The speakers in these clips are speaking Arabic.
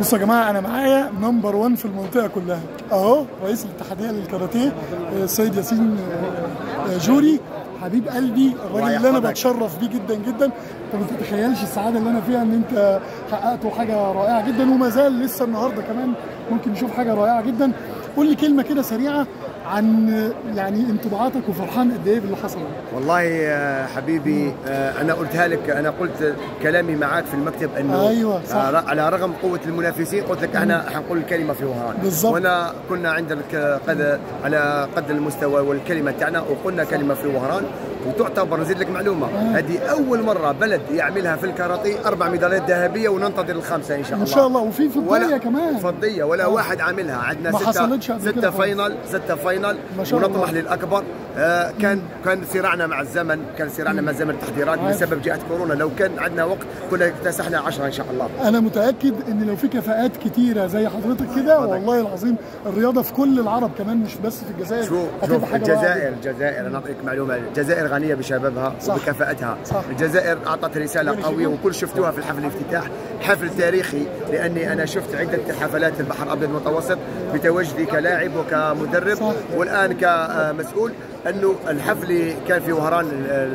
بصوا يا جماعة أنا معايا نمبر 1 في المنطقة كلها. أهو رئيس الاتحادية للكاراتيه آه، السيد ياسين آه، آه، جوري. حبيب قلبي الراجل اللي أنا. بتشرف بيه جدا جدا. أنت ما تتخيلش السعادة اللي أنا فيها إن أنت حققت حاجة رائعة جدا وما زال لسه النهارده كمان ممكن نشوف حاجة رائعة جدا. قول لي كلمة كده سريعة عن آه، يعني انطباعاتك وفرحان قد إيه باللي حصل والله يا حبيبي آه، أنا قلتها لك أنا قلت كلامي معاك في المكتب إنه أيوة، صح. آه، على رغم قوة المنافسين قلت لك إحنا حنقول الكلمة في وهران بالظبط. وأنا كنا عند الك- قد على قد المستوى والكلمة تاعنا وقلنا كلمة في وهران وتعتبر نزيد لك معلومة هذه أول مرة بلد يعملها في الكاراتيه أربع ميداليات ذهبية وننتظر الخامسة إن شاء الله. ان شاء الله وفي فضية كمان. فضية ولا واحد عاملها. عندنا ما ستة ستة. final ستة final. ونطمح للأكبر. آه كان كان صراعنا مع الزمن كان صراعنا مع زمن التحضيرات. بسبب جائحه كورونا. لو كان عندنا وقت كنا اكتسحنا 10 إن شاء الله. أنا متأكد إن لو في كفاءات كتيرة زي حضرتك كده والله العظيم الرياضة في كل العرب كمان مش بس في الجزائر. شوف شوف الجزائر. الجزائر أنا أعطيك معلومة. الجزائر غنيه بشبابها صح. وبكفاءتها صح. الجزائر أعطت رسالة قوية وكل شفتوها في الحفل الافتتاح حفل تاريخي لأني أنا شفت عدة حفلات البحر الأبيض المتوسط بتواجدي كلاعب وكمدرب صح. والآن كمسؤول أنه الحفل كان في وهران آه،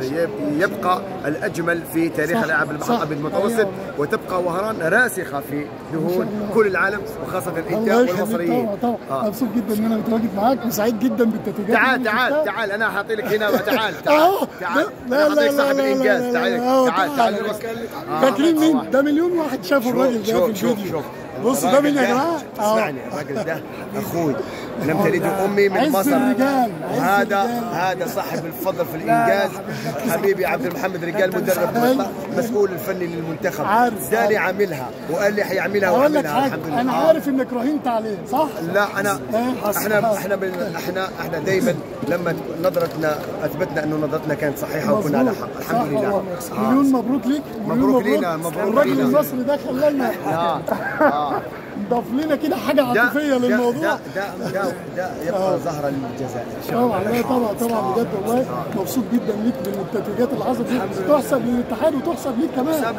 يبقى الأجمل في تاريخ صح. الالعاب البحر. الأبيض المتوسط أيوة. وتبقى وهران راسخة في ذهون. كل العالم وخاصة الانتاج والمصريين طبعا طبعا آه. مبسوط جدا إن أنا متواجد معاك وسعيد جدا بالتتويجات تعال تعال. تعال أنا حاعطي لك هنا تعال. تعال تعال لا لا لا صاحب لا لا الانجاز لا تعال تعال تعال. آه، فاكرين آه، مين آه. ده مليون واحد شافوا الراجل ده في شوف شوف الفيديو شوف بص ده الراجل مين يا جماعة. اسمعني الراجل ده أخوي لم تلده أمي من مصر هذا. هذا صاحب الفضل في الإنجاز حبيبي عبد المحمد رجال مدرب. مسؤول الفني للمنتخب. داني عاملها وقال لي حيعملها وعملها الحمد لله أنا آه. عارف انك راهنت عليه صح؟ لا أنا إيه؟ إحنا. إحنا إحنا إحنا دايما لما نظرتنا أثبتنا إنه نظرتنا كانت صحيحة وكنا على. حق الحمد لله والله. آه. مليون مبروك ليك مليون مبروك لينا، مبروك الراجل لينا. المصري ده خلانا آه. آه. ضاف لنا كده حاجة عاطفية للموضوع. ده ده, ده, ده يبقى زهره للجزائر شاء الله. طبعا لا طبعا طبعا بجد والله. مبسوط جدا ليك بالتتويجات اللي حصلت دي. تحسب للاتحاد وتحسب ليك كمان.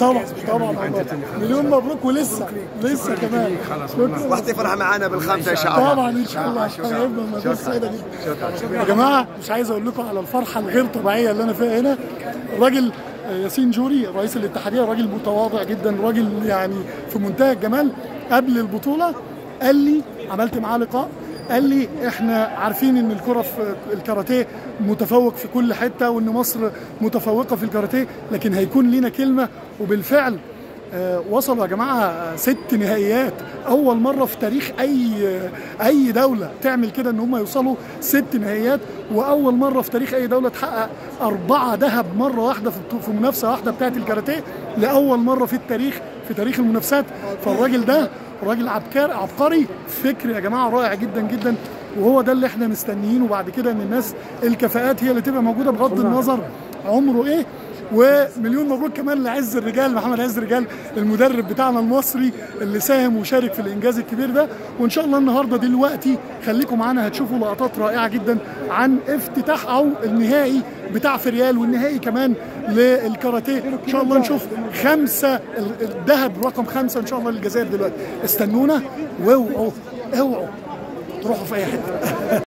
طبعا طبعا والله. مليون مبروك ولسه لسه كمان. شكراً. واحتفلها معانا بالخامسه إن شاء الله. طبعا ان شاء الله الموضوع سعيدة جدا. يا جماعة مش عايز أقول لكم على الفرحة الغير طبيعية اللي أنا فيها هنا. الراجل آه، ياسين جوري رئيس الاتحادية راجل متواضع جدا راجل يعني في منتهى الجمال. قبل البطولة قال لي عملت معاه لقاء قال لي إحنا عارفين إن الكرة في الكاراتيه متفوق في كل حتة وإن مصر متفوقة في الكاراتيه لكن هيكون لينا كلمة وبالفعل وصلوا يا جماعة آه، ست نهائيات. أول مرة في تاريخ أي آه، أي دولة تعمل كده إن هم يوصلوا ست نهائيات. وأول مرة في تاريخ أي دولة تحقق أربعة ذهب مرة واحدة في منافسة واحدة بتاعت الكاراتيه لأول مرة في التاريخ في تاريخ المنافسات. فالراجل ده راجل عبكار عبقري. فكر يا جماعة رائع جدا جدا. وهو ده اللي إحنا مستنيينه بعد كده إن الناس الكفاءات هي اللي تبقى موجودة بغض النظر عمره إيه. ومليون مبروك كمان لعز الرجال محمد عز الرجال المدرب بتاعنا المصري اللي ساهم وشارك في الإنجاز الكبير ده. وإن شاء الله النهارده دلوقتي خليكم معانا هتشوفوا لقطات رائعة جدا عن افتتاح أو النهائي بتاع فريال والنهائي كمان للكاراتيه. إن شاء الله نشوف خمسة الذهب رقم خمسة إن شاء الله للجزائر دلوقتي. استنونا واوعوا اوعوا تروحوا في أي حتة.